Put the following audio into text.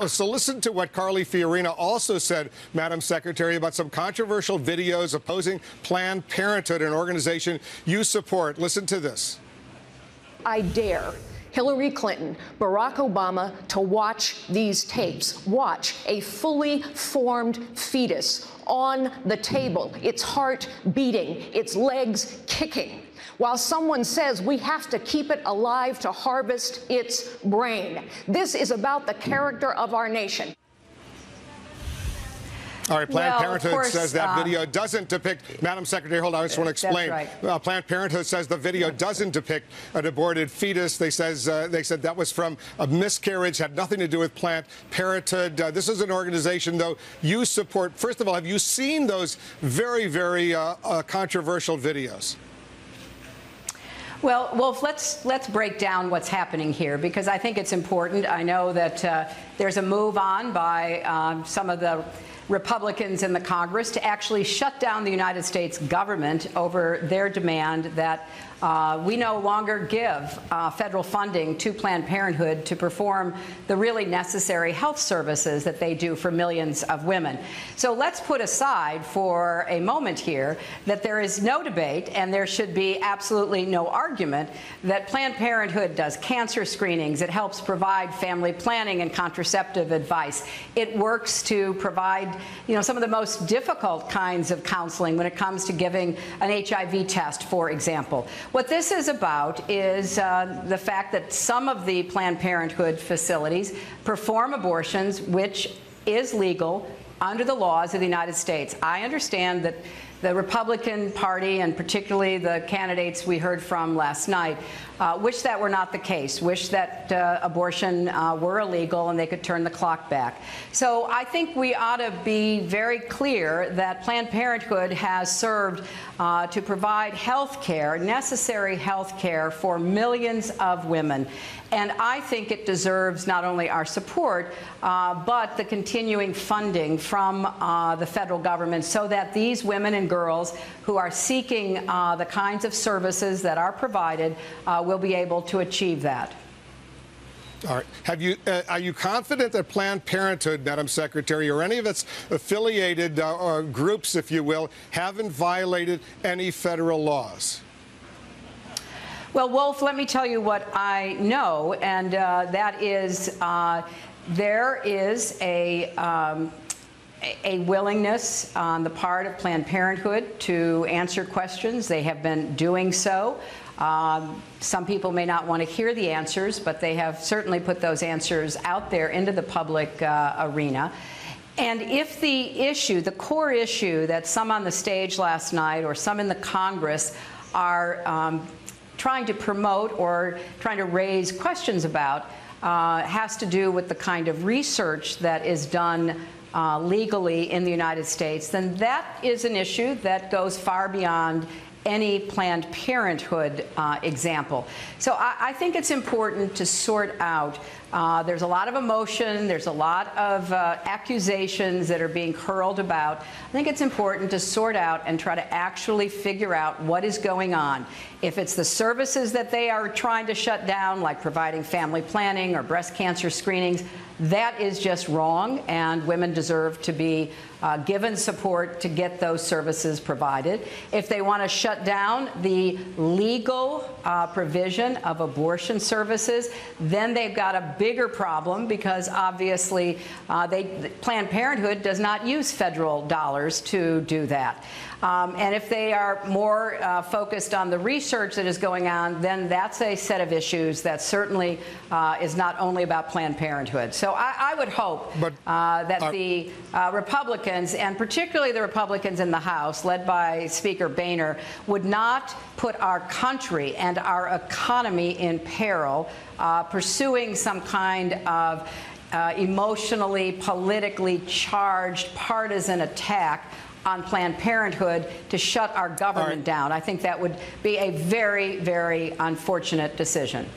Oh, so listen to what Carly Fiorina also said, Madam Secretary, about some controversial videos opposing Planned Parenthood, an organization you support. Listen to this. I dare Hillary Clinton, Barack Obama to watch these tapes. Watch a fully formed fetus on the table, its heart beating, its legs kicking, while someone says we have to keep it alive to harvest its brain. This is about the character of our nation. All right, Planned well, Parenthood course, says that uh, video doesn't depict. Madam Secretary, hold on, I just want to explain. right. Uh, Planned Parenthood says the video doesn't depict an aborted fetus. They says uh, they said that was from a miscarriage, had nothing to do with Planned Parenthood. Uh, this is an organization, though, you support. First of all, have you seen those very, very uh, uh, controversial videos? Well, Wolf, let's let's break down what's happening here because I think it's important. I know that uh, there's a move on by um, some of the Republicans in the Congress to actually shut down the United States government over their demand that uh, we no longer give uh, federal funding to Planned Parenthood to perform the really necessary health services that they do for millions of women. So let's put aside for a moment here that there is no debate and there should be absolutely no argument that Planned Parenthood does cancer screenings. It helps provide family planning and contraceptive advice. It works to provide, you know, some of the most difficult kinds of counseling when it comes to giving an HIV test, for example. What this is about is uh, the fact that some of the Planned Parenthood facilities perform abortions, which is legal under the laws of the United States. I understand that the Republican Party, and particularly the candidates we heard from last night, uh, wish that were not the case, wish that uh, abortion uh, were illegal and they could turn the clock back. So I think we ought to be very clear that Planned Parenthood has served uh, to provide health care, necessary health care for millions of women. And I think it deserves not only our support, uh, but the continuing funding from uh, the federal government so that these women and girls who are seeking uh, the kinds of services that are provided uh, will be able to achieve that. All right. Have you uh, are you confident that Planned Parenthood, Madam Secretary, or any of its affiliated uh, groups, if you will, haven't violated any federal laws? Well, Wolf, let me tell you what I know, and uh, that is uh, there is a um, a willingness on the part of Planned Parenthood to answer questions. They have been doing so. Um, some people may not want to hear the answers, but they have certainly put those answers out there into the public uh, arena. And if the issue, the core issue that some on the stage last night or some in the Congress are um, trying to promote or trying to raise questions about uh, has to do with the kind of research that is done uh, legally in the United States, then that is an issue that goes far beyond any Planned Parenthood uh, example. So I, I, think it's important to sort out. Uh, there's a lot of emotion, there's a lot of uh, accusations that are being hurled about. I think it's important to sort out and try to actually figure out what is going on. If it's the services that they are trying to shut down, like providing family planning or breast cancer screenings, that is just wrong, and women deserve to be uh, given support to get those services provided. If they want to shut down the legal uh, provision of abortion services, then they've got a bigger problem because obviously uh, they, Planned Parenthood does not use federal dollars to do that. Um, and if they are more uh, focused on the research that is going on, then that's a set of issues that certainly uh, is not only about Planned Parenthood. So I, I would hope but, uh, that uh, the uh, Republicans, and particularly the Republicans in the House, led by Speaker Boehner, would not put our country and our economy in peril uh, pursuing some kind of uh, emotionally, politically charged partisan attack on Planned Parenthood to shut our government right. down. I think that would be a very, very unfortunate decision.